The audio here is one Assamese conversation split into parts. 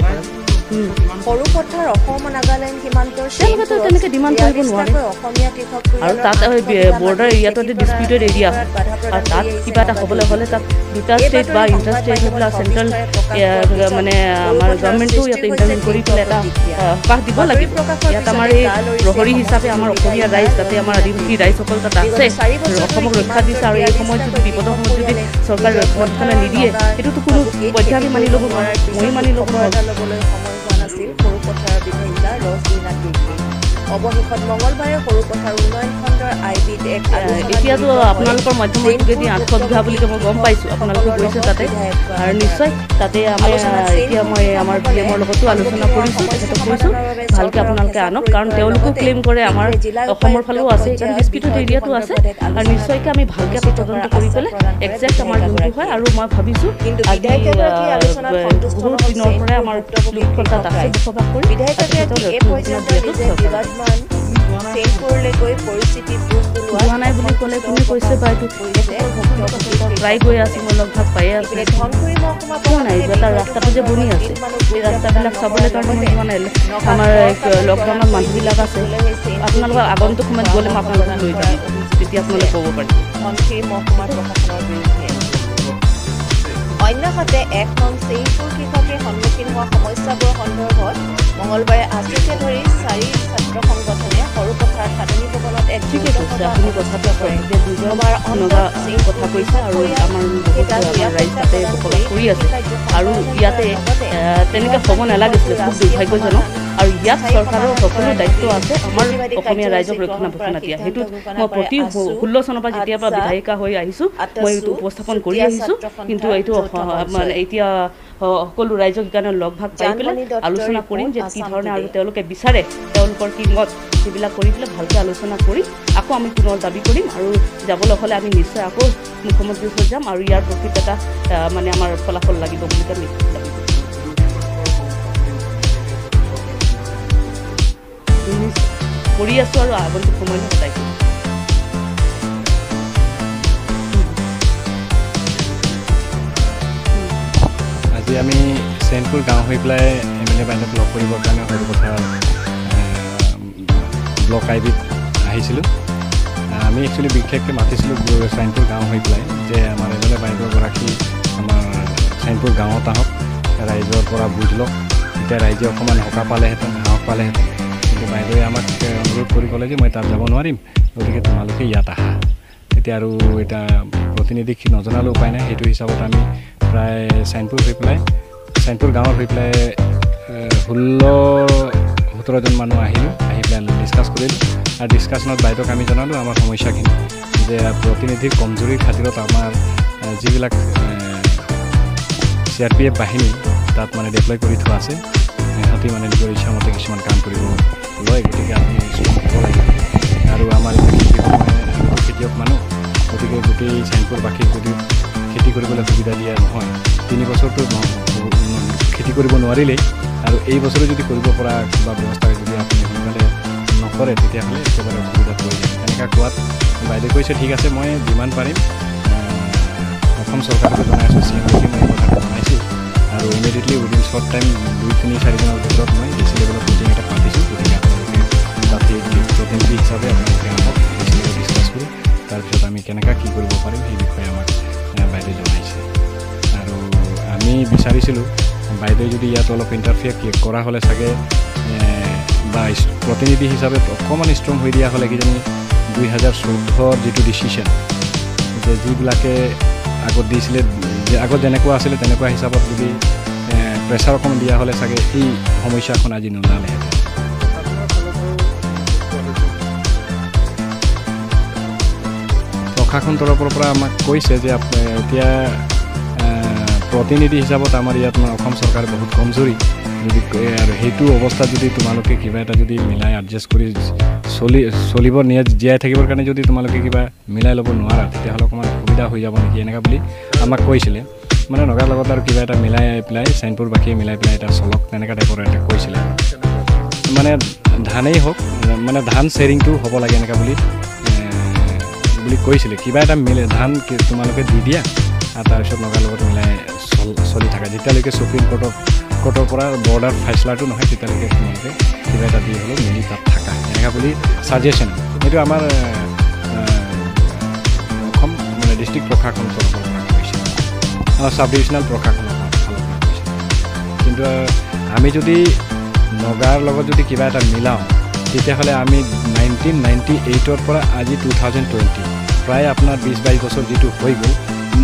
Right? Mm. সৰু পথাৰ অসম নাগালেণ্ড সীমান্তৰ তেওঁলোকেতো তেনেকে ডিমাণ্ড কৰিব নোৱাৰে। অসমীয়া কৃষক আৰু তাত বৰ্ডাৰ এৰিয়াটো ডিছপিউটেড এৰিয়া হয় আৰু তাত কিবা এটা হ'বলৈ হ'লে তাত দুটা ষ্টেট বা ইণ্টাৰ ষ্টেট সেইবিলাক চেণ্ট্ৰেল মানে আমাৰ গভৰ্ণমেণ্টেও ইয়াতে ইণ্টাৰভিউ কৰি পেলাই এটা সকাহ দিব লাগিব ইয়াত আমাৰ এই প্ৰহৰী হিচাপে আমাৰ অসমীয়া ৰাইজ তাতে আমাৰ আদিবাসী ৰাইজসকল তাত আছে। অসমক ৰক্ষা দিছে আৰু এই সময়ত যদি বিপদৰ সময়ত যদি চৰকাৰে ৰক্ষণাবেক্ষণে নিদিয়ে সেইটোতো কোনো পৰ্যায় মানি ল'ব নোৱাৰে ময়ো মানি ল'ব নোৱাৰোঁ। অৱশেষত মঙলবাৰে সৰু পথাৰ উন্নয়ন খণ্ডৰ আই বিত এক এতিয়াতো আপোনালোকৰ মাধ্যমৰ যোগেদি আঠশ বিঘা বুলি মই গম পাইছোঁ আপোনালোকে গৈছে তাতে। আৰু নিশ্চয় তাতে আমি এতিয়া মই আমাৰ পি এমৰ লগতো আলোচনা কৰিছোঁ তেখেতক কৈছোঁ ভালকৈ আপোনালোকে আনক কাৰণ তেওঁলোকেও ক্লেইম কৰে আমাৰ অসমৰ ফালেও আছে সেইকাৰণে ডিছপিউটেড এৰিয়াটো আছে। আৰু নিশ্চয়কৈ আমি ভালকৈ এটা তদন্ত কৰি পেলাই একজেক্ট আমাৰ যোনটো হয় আৰু মই ভাবিছোঁ আজি বহুত দিনৰ পৰাই আমাৰ লোকসকল তাত আছে বসবাস কৰি তেখেতৰ বিৰাজমান চেইনপুৰলৈ গৈ পৰিস্থিতি যোৱা নাই বুলি ক'লে কোনে কৈছে বা এইটো প্ৰায় গৈ আছোঁ মই লগ ভাগ পায়ে আছোঁ। কিয় নাই এটা ৰাস্তাটো যে বনি আছে সেই ৰাস্তাবিলাক চাবলৈ কাৰণে মই যোৱা নাই আমাৰ লকডাউনত মানুহবিলাক আছে আপোনালোকৰ আগন্তুক সময়ত গ'লে মই আপোনালোকক লৈ যাম। তেতিয়া আপোনালোকে ক'ব পাৰিব। অন্যহাতে এক নং চেইনপুৰ কৃষকে সন্মুখীন হোৱা সমস্যাবোৰৰ সন্দৰ্ভত মঙলবাৰে আজিকে ধৰি চাৰি ছাত্ৰ সংগঠনে সৰু পথাৰ সাধনী ভৱনত এক কয় যে কথা কৈছে। আৰু আমাৰ কৰি আছে। আৰু ইয়াতে তেনেকৈ হ'ব নালাগিছিলে খুব দুৰ্ভাগ্যজনক। আৰু ইয়াত চৰকাৰৰ সকলো দায়িত্ব আছে। আমাৰ অসমীয়া ৰাইজক ৰক্ষণাবেক্ষণ দিয়া সেইটোত মই প্ৰতি ষোল্ল চনৰ পৰা যেতিয়াৰ পৰা বিধায়িকা হৈ আহিছোঁ মই এইটো উপস্থাপন কৰি আহিছোঁ। কিন্তু এইটো মানে এতিয়া সকলো ৰাইজক সেইকাৰণে লগ ভাগ পাই পেলাই আলোচনা কৰিম যে কি ধৰণে আৰু তেওঁলোকে বিচাৰে তেওঁলোকৰ কি মত সেইবিলাক কৰি পেলাই ভালকৈ আলোচনা কৰি আকৌ আমি পুনৰ দাবী কৰিম আৰু যাবলৈ হ'লে আমি নিশ্চয় আকৌ মুখ্যমন্ত্ৰীৰ ওচৰত যাম আৰু ইয়াৰ প্ৰকৃত এটা মানে আমাৰ ফলাফল লাগিব বুলি আমি কৰি আছোঁ আৰু আগন্তুক সময়ত কৰিম আজি আমি চেইনপুৰ গাঁও হৈ পেলাই এম এল এ বাইদেউক লগ কৰিবৰ কাৰণে সৰু পথাৰ ব্লক আই বিত আহিছিলোঁ। আমি একচুৱেলি বিশেষকৈ মাতিছিলোঁ চাইনপুৰ গাঁও হৈ পেলাই যে আমাৰ এম এল এ বাইদেউগৰাকী আমাৰ চাইনপুৰ গাঁৱত আহক ৰাইজৰ পৰা বুজ লওক তেতিয়া ৰাইজে অকণমান সকাহ পালেহেঁতেন সাহস পালেহেঁতেন। বাইদেৱে আমাক অনুৰোধ কৰি ক'লে যে মই তাত যাব নোৱাৰিম। গতিকে তোমালোকে ইয়াত আহা। এতিয়া আৰু এতিয়া প্ৰতিনিধিক নজনালেও উপায় নাই। সেইটো হিচাপত আমি প্ৰায় চাইনপুৰ হৈ পেলাই চাইনপুৰ গাঁৱত হৈ পেলাই ষোল্ল সোতৰজন মানুহ আহিলোঁ। আহি পেলাই ডিছকাছ কৰিলোঁ। আৰু ডিছকাশ্যনত বাইদেউক আমি জনালোঁ আমাৰ সমস্যাখিনি যে প্ৰতিনিধিৰ কমজুৰিৰ খাতিৰত আমাৰ যিবিলাক চি আৰ পি এফ বাহিনী তাত মানে ডেপ্লয় কৰি থোৱা আছে। সিহঁতি মানে নিজৰ ইচ্ছামতে কিছুমান কাম কৰিব লয় গতিকে আমি হ'ব লাগিব আৰু আমাৰ এতিয়া খেতিয়ক মানুহ গতিকে গোটেই চাইনপুৰবাসীক যদি খেতি কৰিবলৈ সুবিধা দিয়া নহয় তিনি বছৰটো খেতি কৰিব নোৱাৰিলেই আৰু এই বছৰে যদি কৰিব পৰা কিবা ব্যৱস্থা যদি আপুনি সোনকালে নকৰে তেতিয়াহ'লে একেবাৰে অসুবিধাত পৰি যায় তেনেকৈ কোৱাত বাইদেউ কৈছে ঠিক আছে মই যিমান পাৰিম অসম চৰকাৰকে জনাই আছোঁ চি এম মই এই কথাটো জনাইছোঁ আৰু ইমিডিয়েটলি উইদিন শ্বৰ্ট টাইম দুই তিনি চাৰিদিনৰ ভিতৰত মই ডি চি লেভেলত মিটিং এটা আপোনালোকে তাতে প্ৰতিনিধি হিচাপে আপোনালোকে আহক লেভেলত ডিছকাছ কৰোঁ তাৰপিছত আমি কেনেকৈ কি কৰিব পাৰিম সেই বিষয়ে আমাক বাইদেউ জনাইছে আৰু আমি বিচাৰিছিলোঁ বাইদেউ যদি ইয়াত অলপ ইণ্টাৰফিয়াৰ কৰা হ'লে চাগে বা প্ৰতিনিধি হিচাপে অকণমান ষ্ট্ৰং হৈ দিয়া হ'লে কিজানি দুই হাজাৰ চৈধ্যৰ যিটো ডিচিশ্যন যে যিবিলাকে আগত দিছিলে যে আগত যেনেকুৱা আছিলে তেনেকুৱা হিচাপত যদি প্ৰেছাৰ অকণমান দিয়া হ'লে চাগে এই সমস্যাখন আজি নোলালেহেঁতেন প্ৰশাসন তৰফৰ পৰা আমাক কৈছে যে এতিয়া প্ৰতিনিধি হিচাপত আমাৰ ইয়াত মানে অসম চৰকাৰ বহুত কমজুৰি যদি আৰু সেইটো অৱস্থাত যদি তোমালোকে কিবা এটা যদি মিলাই এডজাষ্ট কৰি চলি চলিব নিয়ে জীয়াই থাকিবৰ কাৰণে যদি তোমালোকে কিবা মিলাই ল'ব নোৱাৰা তেতিয়াহ'লে অকণমান অসুবিধা হৈ যাব নেকি এনেকুৱা বুলি আমাক কৈছিলে মানে নগাৰ লগত আৰু কিবা এটা মিলাই পেলাই চাইনপুৰবাসীয়ে মিলাই পেলাই এটা চলক তেনেকুৱা টাইপৰ এটা কৈছিলে মানে ধানেই হওক মানে ধান শ্বেয়াৰিংটো হ'ব লাগে এনেকুৱা বুলি বুলি কৈছিলে। কিবা এটা মিলে ধান তোমালোকে দি দিয়া। আৰু তাৰপিছত নগাৰ লগত মিলাই চল চলি থাকে। যেতিয়ালৈকে চুপ্ৰিম কোৰ্টৰ কোৰ্টৰ পৰা বৰ্ডাৰ ফাইচলাটো নহয় তেতিয়ালৈকে তোমালোকে কিবা এটা দি হ'লেও মিলি তাত থাকা। এনেকুৱা বুলি ছাজেশ্যন এইটো আমাৰ অসম মানে ডিষ্ট্ৰিক্ট প্ৰশাসন তৰফৰ পৰা কৰিছে আমাৰ চাব ডিভিজনেল প্ৰশাসনৰ ফালৰ পৰা কৰিছে কিন্তু আমি যদি নগাৰ লগত যদি কিবা এটা মিলাওঁ তেতিয়াহ'লে আমি নাইনটিন নাইণ্টি এইটৰ পৰা আজি টু থাউজেণ্ড টুৱেণ্টি প্ৰায় আপোনাৰ বিছ বাইছ বছৰ যিটো হৈ গ'ল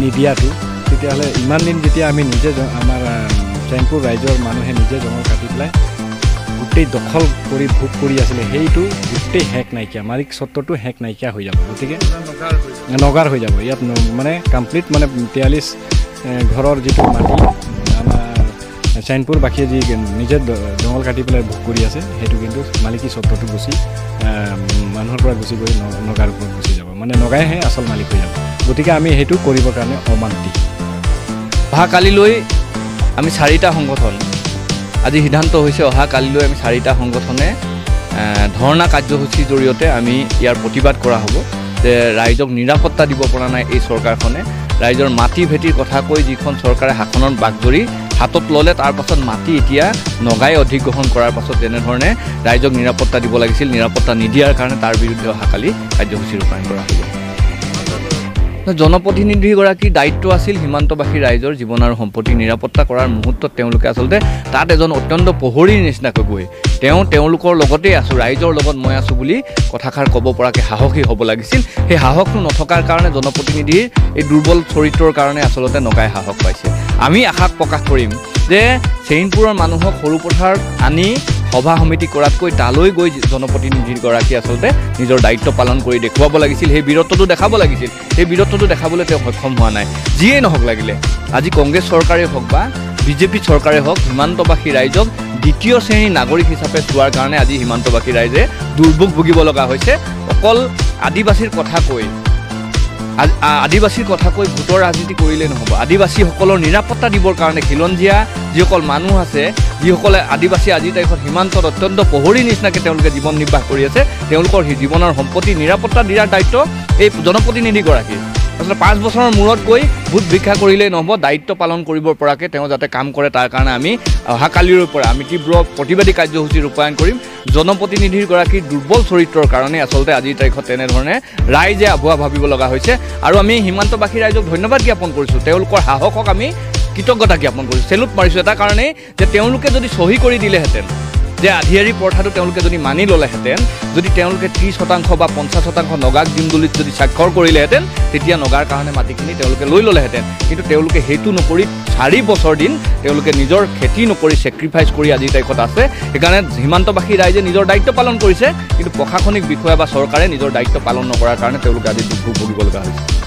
নিদিয়াটো তেতিয়াহ'লে ইমান দিন যেতিয়া আমি নিজে আমাৰ চেংপুৰ ৰাইজৰ মানুহে নিজে জঙৰ কাটি পেলাই গোটেই দখল কৰি ভোগ কৰি আছিলে সেইটো গোটেই শেষ নাইকিয়া মালিক স্বত্বটো শেষ নাইকিয়া হৈ যাব গতিকে নগাৰ হৈ যাব ইয়াত মানে কমপ্লিট মানে তিয়াল্লিছ ঘৰৰ যিটো মাটি আমাৰ চাইনপুৰবাসীয়ে যি নিজে জংঘল কাটি পেলাই ভোগ কৰি আছে সেইটো কিন্তু মালিকী স্বত্বটো গুচি মানুহৰ পৰা গুচি গৈ নগাৰ ওপৰত গুচি যাব। মানে নগাইহে আচল মালিক হৈ যাব। গতিকে আমি সেইটো কৰিবৰ কাৰণে অমান্তি অহা কালিলৈ আমি চাৰিটা সংগঠন আজি সিদ্ধান্ত হৈছে অহা কালিলৈ আমি চাৰিটা সংগঠনে ধৰ্ণা কাৰ্যসূচীৰ জৰিয়তে আমি ইয়াৰ প্ৰতিবাদ কৰা হ'ব যে ৰাইজক নিৰাপত্তা দিব পৰা নাই এই চৰকাৰখনে। ৰাইজৰ মাটি ভেটিৰ কথা কৈ যিখন চৰকাৰে শাসনৰ বাগজৰি হাতত ল'লে তাৰ পাছত মাটি এতিয়া নগাই অধিগ্ৰহণ কৰাৰ পাছত যেনেধৰণে ৰাইজক নিৰাপত্তা দিব লাগিছিল নিৰাপত্তা নিদিয়াৰ কাৰণে তাৰ বিৰুদ্ধে অহাকালি কাৰ্যসূচী ৰূপায়ণ কৰা হ'ব জনপ্ৰতিনিধিগৰাকীৰ দায়িত্ব আছিল সীমান্তবাসী ৰাইজৰ জীৱন আৰু সম্পত্তি নিৰাপত্তা কৰাৰ মুহূৰ্তত তেওঁলোকে আচলতে তাত এজন অত্যন্ত প্ৰহৰীৰ নিচিনাকৈ গৈ তেওঁ তেওঁলোকৰ লগতেই আছোঁ ৰাইজৰ লগত মই আছোঁ বুলি কথাষাৰ ক'ব পৰাকৈ সাহসী হ'ব লাগিছিল। সেই সাহসটো নথকাৰ কাৰণে জনপ্ৰতিনিধিৰ এই দুৰ্বল চৰিত্ৰৰ কাৰণে আচলতে নগাই সাহস পাইছে। আমি আশা প্ৰকাশ কৰিম যে চেইনপুৰৰ মানুহক সৰু পথাৰত আনি সভা সমিতি কৰাতকৈ তালৈ গৈ জনপ্ৰতিনিধিগৰাকী আচলতে নিজৰ দায়িত্ব পালন কৰি দেখুৱাব লাগিছিল। সেই বীৰত্বটো দেখাব লাগিছিল। সেই বীৰত্বটো দেখাবলৈ তেওঁ সক্ষম হোৱা নাই। যিয়েই নহওক লাগিলে আজি কংগ্ৰেছ চৰকাৰেই হওক বা বিজেপি চৰকাৰে হওক সীমান্তবাসী ৰাইজক দ্বিতীয় শ্ৰেণীৰ নাগৰিক হিচাপে চোৱাৰ কাৰণে আজি সীমান্তবাসী ৰাইজে দুৰ্ভোগ ভুগিব লগা হৈছে। অকল আদিবাসীৰ কথা কৈ আদিবাসীৰ কথা কৈ ভোটৰ ৰাজনীতি কৰিলেই নহ'ব। আদিবাসীসকলৰ নিৰাপত্তা দিবৰ কাৰণে খিলঞ্জীয়া যিসকল মানুহ আছে যিসকলে আদিবাসী আজিৰ তাৰিখত সীমান্তত অত্যন্ত প্ৰহৰীৰ নিচিনাকৈ তেওঁলোকে জীৱন নিৰ্বাহ কৰি আছে তেওঁলোকৰ জীৱনৰ সম্পত্তি নিৰাপত্তা দিয়াৰ দায়িত্ব এই জনপ্ৰতিনিধিগৰাকীৰ। আচলতে পাঁচ বছৰৰ মূৰত গৈ ভোট ভিক্ষা কৰিলেই নহ'ব দায়িত্ব পালন কৰিব পৰাকৈ তেওঁ যাতে কাম কৰে তাৰ কাৰণে আমি অহাকালিৰ পৰা আমি তীব্ৰ প্ৰতিবাদী কাৰ্যসূচী ৰূপায়ণ কৰিম। জনপ্ৰতিনিধিগৰাকীৰ দুৰ্বল চৰিত্ৰৰ কাৰণে আচলতে আজিৰ তাৰিখত তেনেধৰণে ৰাইজে আভুৱা ভাবিব লগা হৈছে। আৰু আমি সীমান্তবাসী ৰাইজক ধন্যবাদ জ্ঞাপন কৰিছোঁ। তেওঁলোকৰ সাহসক আমি কৃতজ্ঞতা জ্ঞাপন কৰিছোঁ। চেলুট মাৰিছোঁ এটা কাৰণেই যে তেওঁলোকে যদি চহী কৰি দিলেহেঁতেন যে আধিয়াৰী প্ৰথাটো তেওঁলোকে যদি মানি ল'লেহেঁতেন যদি তেওঁলোকে ত্ৰিছ শতাংশ বা পঞ্চাছ শতাংশ নগাক দিম বুলি যদি স্বাক্ষৰ কৰিলেহেঁতেন তেতিয়া নগাৰ কাৰণে মাটিখিনি তেওঁলোকে লৈ ল'লেহেঁতেন। কিন্তু তেওঁলোকে সেইটো নকৰি চাৰি বছৰ দিন তেওঁলোকে নিজৰ খেতি নকৰি ছেক্ৰিফাইচ কৰি আজিৰ তাৰিখত আছে। সেইকাৰণে সীমান্তবাসী ৰাইজে নিজৰ দায়িত্ব পালন কৰিছে কিন্তু প্ৰশাসনিক বিষয়া বা চৰকাৰে নিজৰ দায়িত্ব পালন নকৰাৰ কাৰণে তেওঁলোকে আজি দুৰ্ভোগ ভুগিব লগা হৈছে।